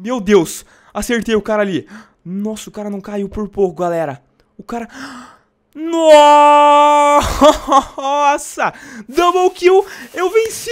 Meu Deus, acertei o cara ali. Nossa, o cara não caiu por pouco, galera. O cara... Nossa! Double kill! Eu venci!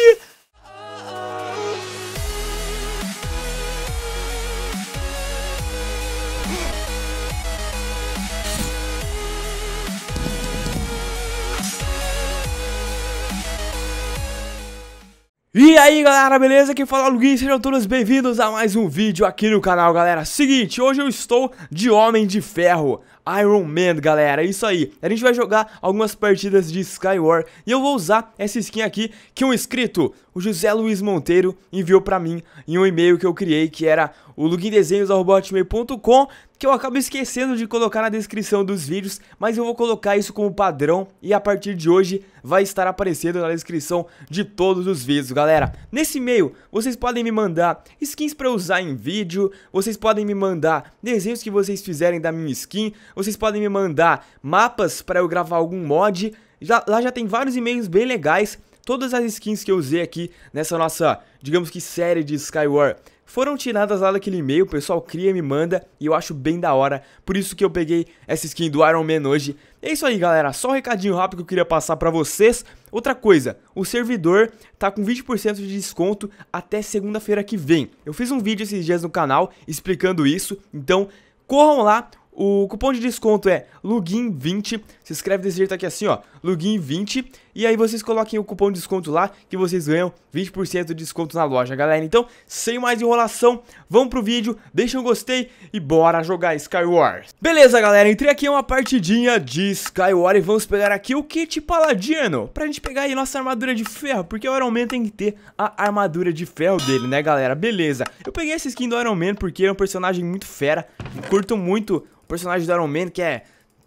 E aí galera, beleza? Quem fala é o Luguinho, sejam todos bem-vindos a mais um vídeo aqui no canal, galera Seguinte, hoje eu estou de Homem de Ferro, Iron Man, galera, é isso aí A gente vai jogar algumas partidas de Skywar E eu vou usar essa skin aqui que um inscrito, o José Luiz Monteiro, enviou pra mim Em um e-mail que eu criei, que era o lugindesenhos.com que eu acabo esquecendo de colocar na descrição dos vídeos, mas eu vou colocar isso como padrão e a partir de hoje vai estar aparecendo na descrição de todos os vídeos, galera. Nesse e-mail, vocês podem me mandar skins para usar em vídeo, vocês podem me mandar desenhos que vocês fizerem da minha skin, vocês podem me mandar mapas para eu gravar algum mod, já, lá já tem vários e-mails bem legais, todas as skins que eu usei aqui nessa nossa, digamos que série de Skyward foram tiradas lá daquele e-mail, o pessoal cria e me manda, e eu acho bem da hora, por isso que eu peguei essa skin do Iron Man hoje. É isso aí, galera, só um recadinho rápido que eu queria passar pra vocês. Outra coisa, o servidor tá com 20% de desconto até segunda-feira que vem. Eu fiz um vídeo esses dias no canal explicando isso, então corram lá, o cupom de desconto é LUGIN20. Se inscreve desse jeito aqui assim, ó, LUGIN20. E aí vocês coloquem o cupom de desconto lá que vocês ganham 20% de desconto na loja, galera. Então, sem mais enrolação, vamos pro vídeo, deixa um gostei e bora jogar Skywars. Beleza, galera, entrei aqui em uma partidinha de Skywars e vamos pegar aqui o kit paladino pra gente pegar aí nossa armadura de ferro, porque o Iron Man tem que ter a armadura de ferro dele, né, galera? Beleza. Eu peguei essa skin do Iron Man porque é um personagem muito fera, curto muito o personagem do Iron Man, que é...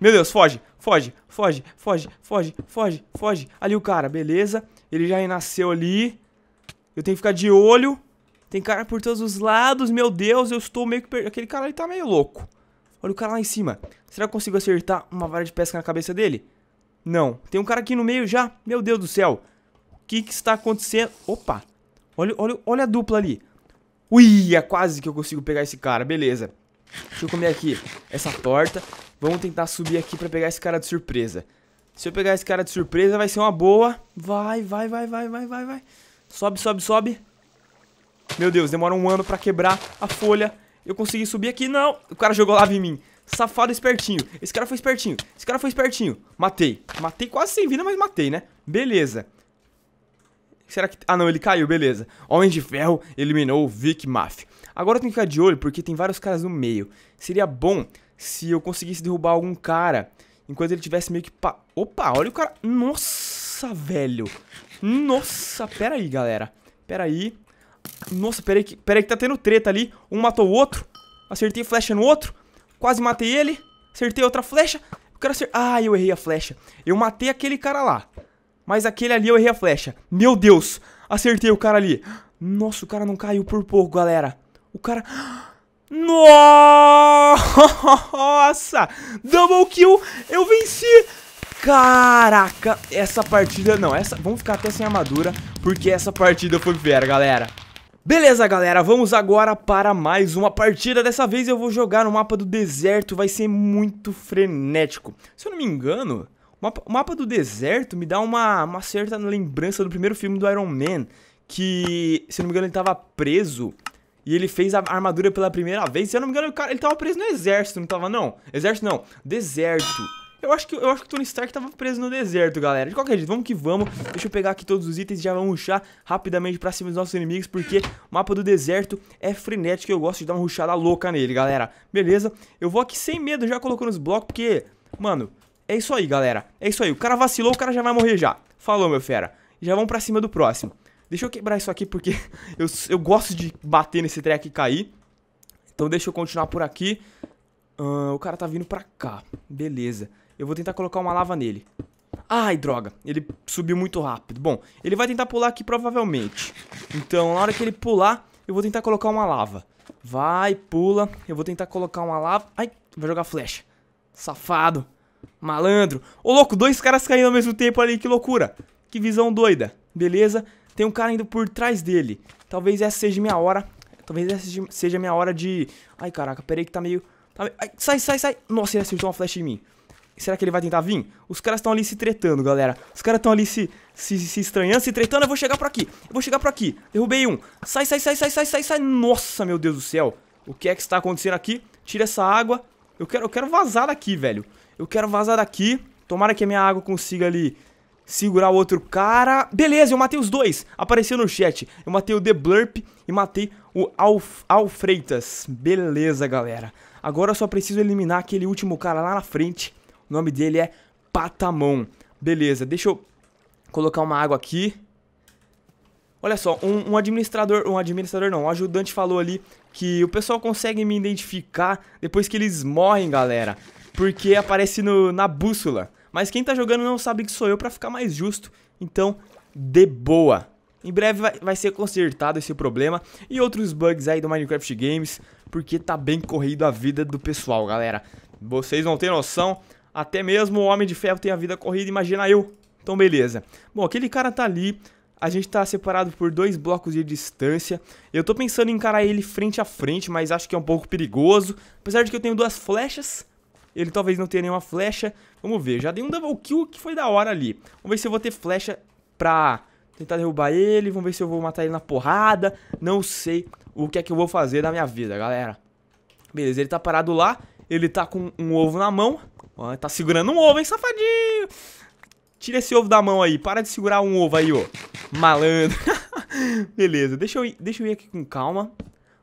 Meu Deus, foge, foge, foge, foge, foge, foge, foge. Ali o cara, beleza. Ele já renasceu ali. Eu tenho que ficar de olho. Tem cara por todos os lados, meu Deus, eu estou meio que perdido. Aquele cara ali tá meio louco. Olha o cara lá em cima. Será que eu consigo acertar uma vara de pesca na cabeça dele? Não. Tem um cara aqui no meio já. Meu Deus do céu. O que que está acontecendo? Opa. Olha, olha, olha a dupla ali. Ui, é quase que eu consigo pegar esse cara. Beleza. Deixa eu comer aqui essa torta. Vamos tentar subir aqui pra pegar esse cara de surpresa. Se eu pegar esse cara de surpresa, vai ser uma boa. Vai, vai, vai, vai, vai, vai, vai. Sobe, sobe, sobe. Meu Deus, demora um ano pra quebrar a folha. Eu consegui subir aqui. Não, o cara jogou lava em mim. Safado espertinho. Esse cara foi espertinho. Esse cara foi espertinho. Matei. Matei quase sem vida, mas matei, né? Beleza. Será que... Ah, não, ele caiu, beleza. Homem de Ferro eliminou o Vic Maf. Agora eu tenho que ficar de olho, porque tem vários caras no meio. Seria bom se eu conseguisse derrubar algum cara enquanto ele tivesse meio que... Pa... Opa, olha o cara... Nossa, velho. Nossa, pera aí, galera. Pera aí. Nossa, pera aí, que... pera aí que tá tendo treta ali. Um matou o outro. Acertei flecha no outro. Quase matei ele. Acertei outra flecha. Eu quero acertar... Ah, eu errei a flecha. Eu matei aquele cara lá. Mas aquele ali eu errei a flecha. Meu Deus. Acertei o cara ali. Nossa, o cara não caiu por pouco, galera. O cara... Nossa! Double kill! Eu venci! Caraca, essa partida... Não, essa... Vamos ficar até sem armadura, porque essa partida foi fera, galera. Beleza, galera, vamos agora para mais uma partida. Dessa vez eu vou jogar no mapa do deserto, vai ser muito frenético. Se eu não me engano, o mapa, do deserto me dá uma, uma certa lembrança do primeiro filme do Iron Man, que, se não me engano, ele tava preso e ele fez a armadura pela primeira vez. Se eu não me engano, o cara, ele tava preso no exército, não tava não? Exército não, deserto. Eu acho que eu acho que o Tony Stark tava preso no deserto, galera. De qualquer jeito, vamos que vamos. Deixa eu pegar aqui todos os itens e já vamos ruxar rapidamente pra cima dos nossos inimigos, porque o mapa do deserto é frenético e eu gosto de dar uma ruxada louca nele, galera. Beleza? Eu vou aqui sem medo já colocando os blocos, porque, mano, é isso aí, galera. É isso aí. O cara vacilou, o cara já vai morrer já. Falou, meu fera. Já vamos pra cima do próximo. Deixa eu quebrar isso aqui porque eu, eu gosto de bater nesse treco e cair. Então deixa eu continuar por aqui. Uh, o cara tá vindo pra cá. Beleza. Eu vou tentar colocar uma lava nele. Ai, droga. Ele subiu muito rápido. Bom, ele vai tentar pular aqui provavelmente. Então, na hora que ele pular, eu vou tentar colocar uma lava. Vai, pula. Eu vou tentar colocar uma lava. Ai, vai jogar flecha. Safado. Malandro. Ô, louco, dois caras caindo ao mesmo tempo ali. Que loucura. Que visão doida. Beleza. Tem um cara indo por trás dele. Talvez essa seja minha hora. Talvez essa seja minha hora de... Ai, caraca. Peraí que tá meio... Tá meio... Ai, sai, sai, sai. Nossa, ele acertou uma flecha em mim. Será que ele vai tentar vir? Os caras estão ali se tretando, galera. Os caras estão ali se, se, se estranhando, se tretando. Eu vou chegar por aqui. Eu vou chegar por aqui. Derrubei um. Sai, sai, sai, sai, sai, sai, sai. Nossa, meu Deus do céu. O que é que está acontecendo aqui? Tira essa água. Eu quero, eu quero vazar daqui, velho. Eu quero vazar daqui. Tomara que a minha água consiga ali segurar o outro cara. Beleza, eu matei os dois. Apareceu no chat. Eu matei o The Blurp e matei o Alf Alfreitas. Beleza, galera. Agora eu só preciso eliminar aquele último cara lá na frente. O nome dele é Patamon. Beleza, deixa eu colocar uma água aqui. Olha só, um, um, administrador, um administrador não, um ajudante falou ali que o pessoal consegue me identificar depois que eles morrem, galera. Porque aparece no, na bússola. Mas quem tá jogando não sabe que sou eu pra ficar mais justo. Então, de boa. Em breve vai, vai ser consertado esse problema e outros bugs aí do Minecraft Games, porque tá bem corrido a vida do pessoal, galera. Vocês não têm noção, até mesmo o Homem de Ferro tem a vida corrida, imagina eu. Então, beleza. Bom, aquele cara tá ali. A gente tá separado por dois blocos de distância. Eu tô pensando em encarar ele frente a frente, mas acho que é um pouco perigoso. Apesar de que eu tenho duas flechas. Ele talvez não tenha nenhuma flecha. Vamos ver, já dei um double kill que foi da hora ali. Vamos ver se eu vou ter flecha pra tentar derrubar ele. Vamos ver se eu vou matar ele na porrada. Não sei o que é que eu vou fazer da minha vida, galera. Beleza, ele tá parado lá. Ele tá com um ovo na mão. Ó, tá segurando um ovo, hein, safadinho? Tira esse ovo da mão aí. Para de segurar um ovo aí, ó. Malandro. beleza, deixa eu, ir, deixa eu ir aqui com calma.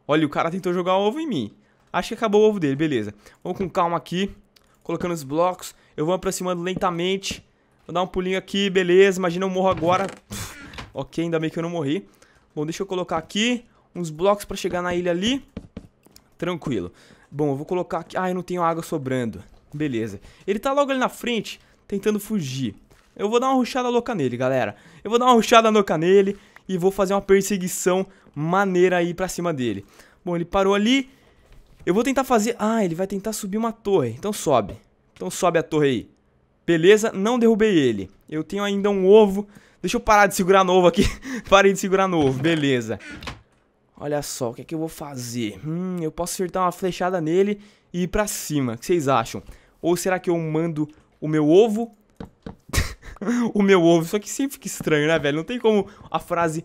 Olha, o cara tentou jogar ovo em mim. Acho que acabou o ovo dele, beleza. Vamos com calma aqui. Colocando os blocos. Eu vou aproximando lentamente. Vou dar um pulinho aqui, beleza. Imagina eu morro agora. ok, ainda bem que eu não morri. Bom, deixa eu colocar aqui uns blocos pra chegar na ilha ali. Tranquilo. Bom, eu vou colocar aqui... Ah, eu não tenho água sobrando. Beleza. Ele tá logo ali na frente, tentando fugir. Eu vou dar uma ruxada louca nele, galera. Eu vou dar uma ruxada louca nele e vou fazer uma perseguição maneira aí pra cima dele. Bom, ele parou ali. Eu vou tentar fazer... Ah, ele vai tentar subir uma torre. Então sobe. Então sobe a torre aí. Beleza, não derrubei ele. Eu tenho ainda um ovo. Deixa eu parar de segurar no ovo aqui. Parei de segurar no ovo, beleza. Olha só, o que é que eu vou fazer? Hum, eu posso acertar uma flechada nele e ir pra cima. O que vocês acham? Ou será que eu mando o meu ovo? o meu ovo. Só que sempre fica estranho, né, velho? Não tem como a frase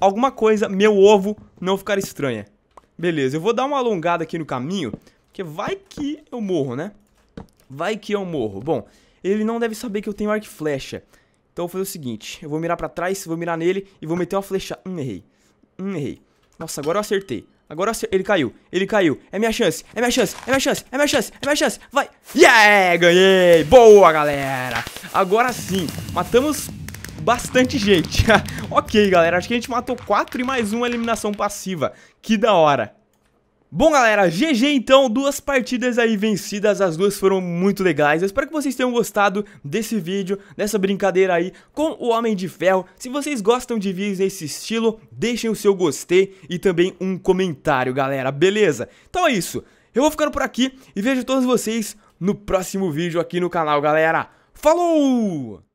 alguma coisa, meu ovo, não ficar estranha. Beleza, eu vou dar uma alongada aqui no caminho, porque vai que eu morro, né? Vai que eu morro. Bom, ele não deve saber que eu tenho arco e flecha. Então eu vou fazer o seguinte, eu vou mirar pra trás, vou mirar nele e vou meter uma flecha. Hum, errei. Hum, errei. Nossa, agora eu acertei. Agora ele caiu, ele caiu. É minha chance, é minha chance, é minha chance, é minha chance, é minha chance. Vai. Yeah, ganhei. Boa, galera. Agora sim, matamos bastante gente. ok, galera, acho que a gente matou 4 e mais uma eliminação passiva. Que da hora. Bom, galera, GG então, duas partidas aí vencidas, as duas foram muito legais. Eu espero que vocês tenham gostado desse vídeo, dessa brincadeira aí com o Homem de Ferro. Se vocês gostam de vídeos nesse estilo, deixem o seu gostei e também um comentário, galera, beleza? Então é isso, eu vou ficando por aqui e vejo todos vocês no próximo vídeo aqui no canal, galera. Falou!